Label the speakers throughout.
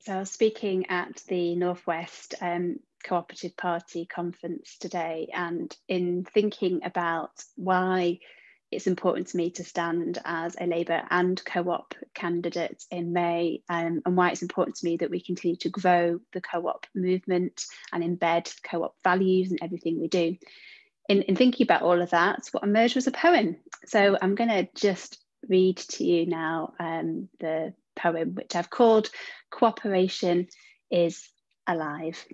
Speaker 1: So I was speaking at the Northwest um, Cooperative Party conference today, and in thinking about why it's important to me to stand as a Labour and co-op candidate in May, um, and why it's important to me that we continue to grow the co-op movement and embed co-op values in everything we do. In, in thinking about all of that, what emerged was a poem. So I'm going to just read to you now um, the poem, which I've called Cooperation is Alive.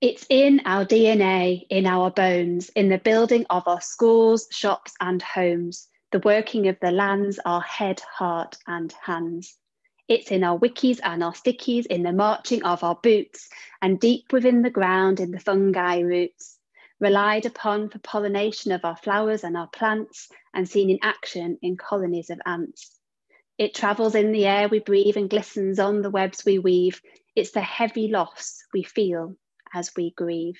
Speaker 1: It's in our DNA, in our bones, in the building of our schools, shops, and homes, the working of the lands, our head, heart, and hands. It's in our wikis and our stickies, in the marching of our boots, and deep within the ground, in the fungi roots relied upon for pollination of our flowers and our plants, and seen in action in colonies of ants. It travels in the air we breathe and glistens on the webs we weave. It's the heavy loss we feel as we grieve.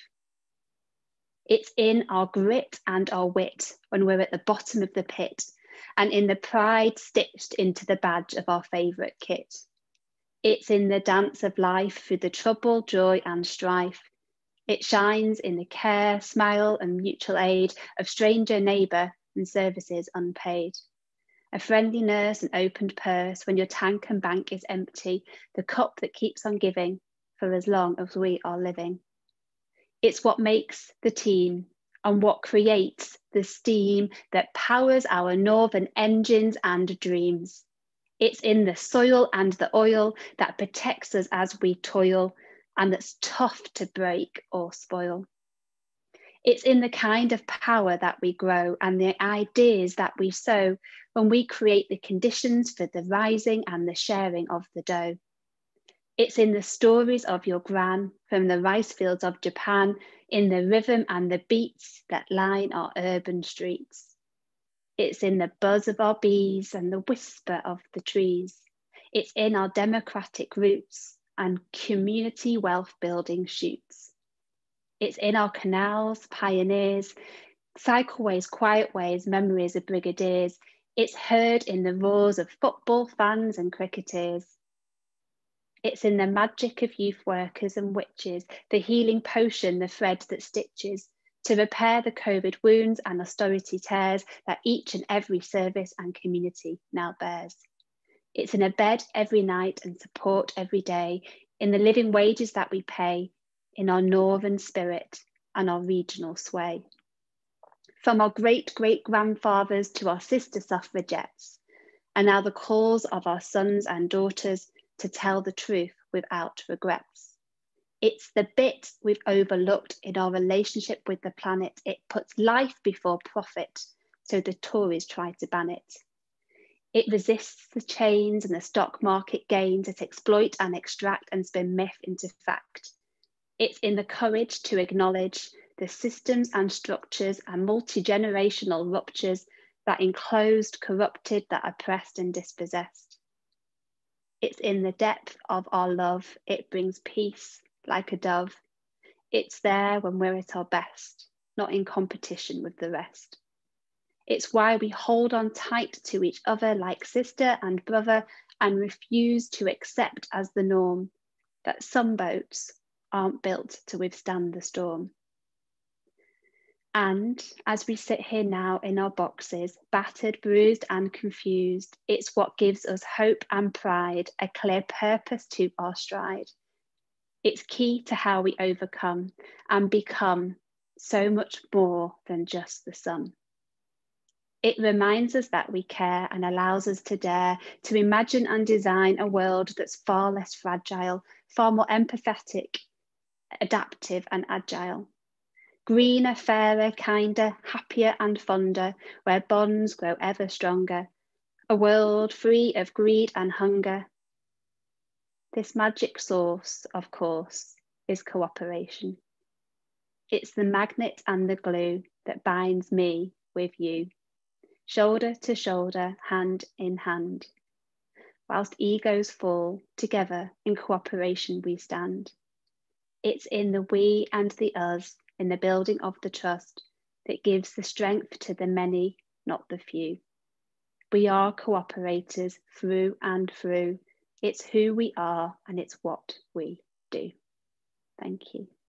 Speaker 1: It's in our grit and our wit when we're at the bottom of the pit, and in the pride stitched into the badge of our favourite kit. It's in the dance of life through the trouble, joy, and strife. It shines in the care, smile, and mutual aid of stranger, neighbour, and services unpaid. A friendly nurse and opened purse when your tank and bank is empty, the cup that keeps on giving for as long as we are living. It's what makes the team and what creates the steam that powers our northern engines and dreams. It's in the soil and the oil that protects us as we toil and that's tough to break or spoil. It's in the kind of power that we grow and the ideas that we sow when we create the conditions for the rising and the sharing of the dough. It's in the stories of your gran from the rice fields of Japan, in the rhythm and the beats that line our urban streets. It's in the buzz of our bees and the whisper of the trees. It's in our democratic roots and community wealth building shoots. It's in our canals, pioneers, cycleways, quiet ways, memories of brigadiers. It's heard in the roars of football fans and cricketers. It's in the magic of youth workers and witches, the healing potion, the thread that stitches, to repair the COVID wounds and austerity tears that each and every service and community now bears. It's in a bed every night and support every day, in the living wages that we pay, in our northern spirit and our regional sway. From our great great grandfathers to our sister suffragettes, and now the calls of our sons and daughters to tell the truth without regrets. It's the bit we've overlooked in our relationship with the planet. It puts life before profit, so the Tories try to ban it. It resists the chains and the stock market gains that exploit and extract and spin myth into fact. It's in the courage to acknowledge the systems and structures and multi generational ruptures that enclosed, corrupted, that oppressed and dispossessed. It's in the depth of our love, it brings peace like a dove. It's there when we're at our best, not in competition with the rest. It's why we hold on tight to each other like sister and brother and refuse to accept as the norm that some boats aren't built to withstand the storm. And as we sit here now in our boxes, battered, bruised, and confused, it's what gives us hope and pride, a clear purpose to our stride. It's key to how we overcome and become so much more than just the sum. It reminds us that we care and allows us to dare to imagine and design a world that's far less fragile, far more empathetic, adaptive, and agile. Greener, fairer, kinder, happier, and fonder, where bonds grow ever stronger. A world free of greed and hunger. This magic source, of course, is cooperation. It's the magnet and the glue that binds me with you shoulder to shoulder, hand in hand. Whilst egos fall, together in cooperation we stand. It's in the we and the us, in the building of the trust, that gives the strength to the many, not the few. We are cooperators through and through. It's who we are and it's what we do. Thank you.